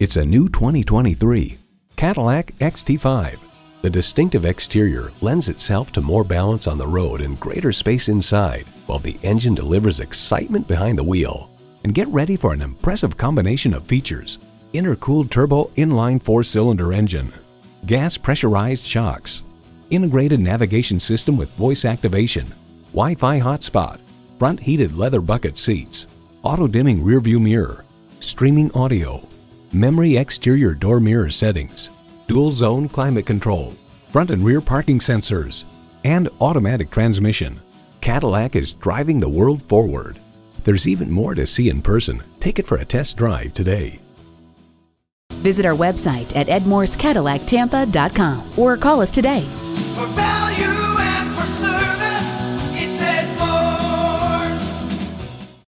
It's a new 2023 Cadillac XT5. The distinctive exterior lends itself to more balance on the road and greater space inside, while the engine delivers excitement behind the wheel. And get ready for an impressive combination of features. Intercooled turbo inline four-cylinder engine, gas pressurized shocks, integrated navigation system with voice activation, Wi-Fi hotspot, front heated leather bucket seats, auto dimming rearview mirror, streaming audio, memory exterior door mirror settings, dual zone climate control, front and rear parking sensors, and automatic transmission. Cadillac is driving the world forward. There's even more to see in person. Take it for a test drive today. Visit our website at edmorsecadillactampa.com or call us today. For